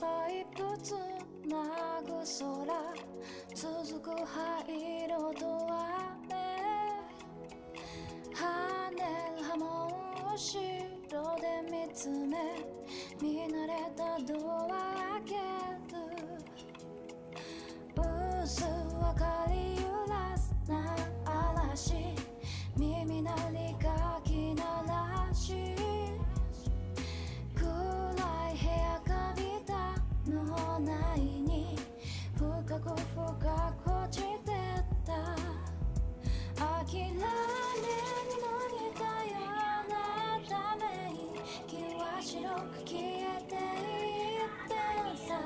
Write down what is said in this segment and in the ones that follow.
ばいくつなぐ空。続く灰色と雨跳ねる波紋を白で見つめ。見慣れたドア白く消えていったさ。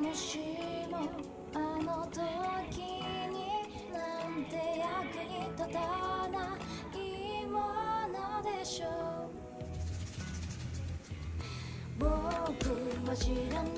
もしもあの時になんて役に立たないものでしょう。僕は知らない